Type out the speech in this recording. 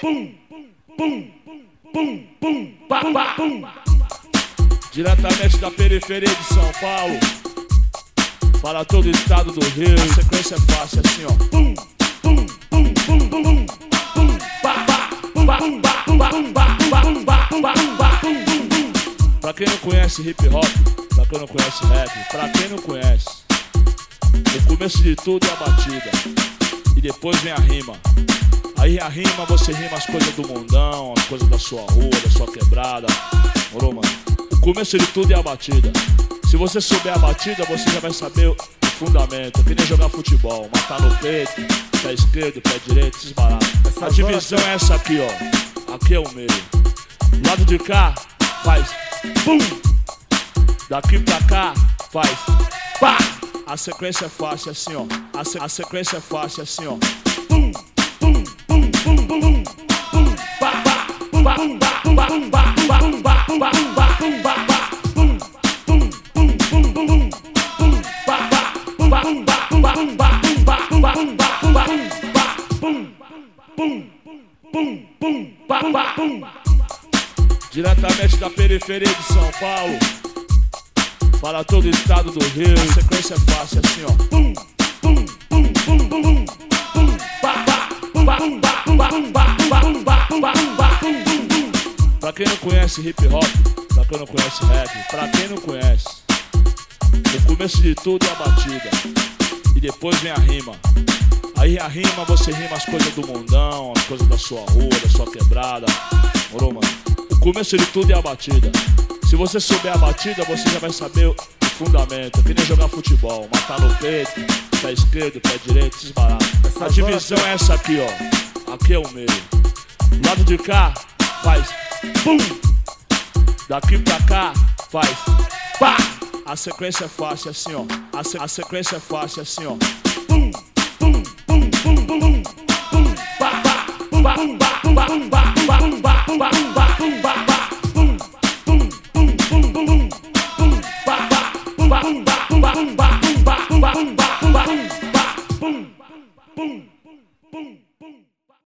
Pum, pum, pum, pum, pá, pum. Diretamente da periferia de São Paulo, para todo o estado do Rio, a sequência é fácil, assim ó. Pum, pum, pum, pum, pum, pum, pum, pum, pum, pum, pum, pá, pum, pá, pum, pá, pum, pá, pum, pá, pum, pum, pum. Pra quem não conhece hip hop, pra quem não conhece rap, pra quem não conhece, o começo de tudo é a batida, e depois vem a rima. Aí a rima, você rima as coisas do mundão, as coisas da sua rua, da sua quebrada. Morou, mano? O começo de tudo é a batida. Se você souber a batida, você já vai saber o fundamento. Que nem jogar futebol, matar no peito, pé esquerdo, pé direito, esses baratos. A divisão é essa aqui, ó. Aqui é o meio. Do lado de cá, faz pum. Daqui pra cá, faz pá. A sequência é fácil assim, ó. A, se- a sequência é fácil assim, ó. Pum, pum, Diretamente da periferia de São Paulo, para todo o estado do Rio, a sequência é fácil assim, ó. Pra quem não conhece hip hop, pra quem não conhece rap, pra quem não conhece, o começo de tudo é a batida, e depois vem a rima. Aí a rima, você rima as coisas do mundão, as coisas da sua rua, da sua quebrada. Morou, mano? O começo de tudo é a batida. Se você souber a batida, você já vai saber fundamento. Nem jogar futebol, matar no peito, pé esquerdo, pé direito, esses baratos. A divisão é essa aqui, ó. Aqui é o meio. Do lado de cá, faz pum. Daqui pra cá, faz pá. A sequência é fácil assim, ó. A, se- a sequência é fácil assim, ó. Pum,